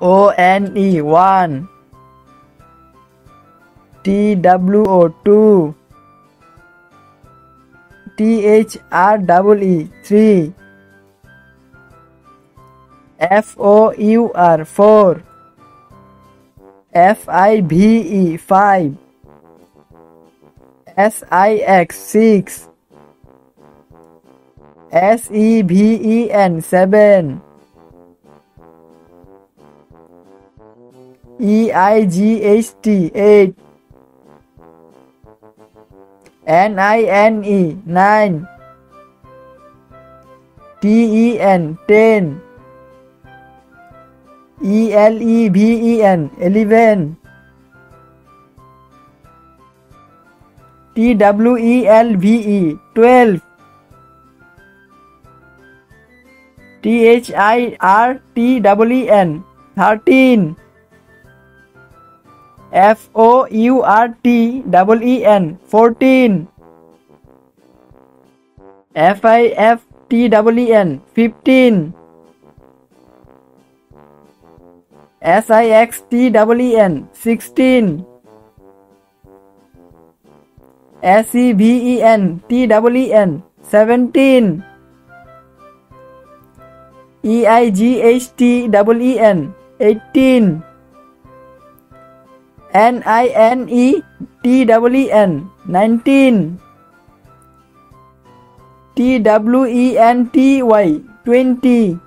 O N E one. T W O two. T H R double E three. F O U R four. F I V E five. S I X six. S E V E N seven E I G H T eight. N I N E nine. T E N ten. E L E V E N eleven. T W E L V E twelve. T H I R T W E N thirteen F O U R T double E N fourteen. F I F T double E N fifteen. S I X T double E N sixteen. S E V E N T double E N seventeen. E I G H T double E N eighteen N I N E T W E N nineteen. T W E N T Y twenty